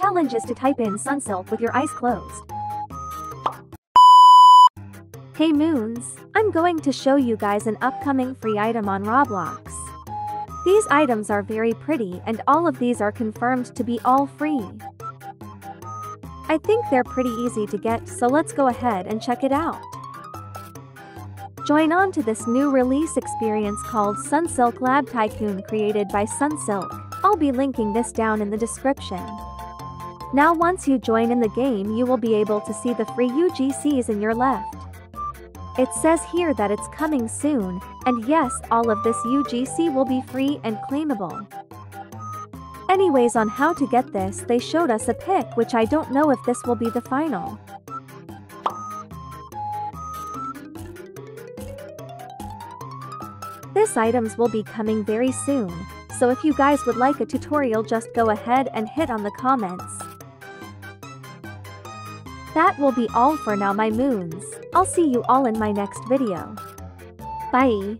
Challenge is to type in Sunsilk with your eyes closed. Hey Moons, I'm going to show you guys an upcoming free item on Roblox. These items are very pretty and all of these are confirmed to be all free. I think they're pretty easy to get so let's go ahead and check it out. Join on to this new release experience called Sunsilk Lab Tycoon created by Sunsilk. I'll be linking this down in the description. Now once you join in the game you will be able to see the free UGCs in your left. It says here that it's coming soon, and yes, all of this UGC will be free and claimable. Anyways on how to get this they showed us a pic which I don't know if this will be the final. This items will be coming very soon, so if you guys would like a tutorial just go ahead and hit on the comments. That will be all for now my moons. I'll see you all in my next video. Bye.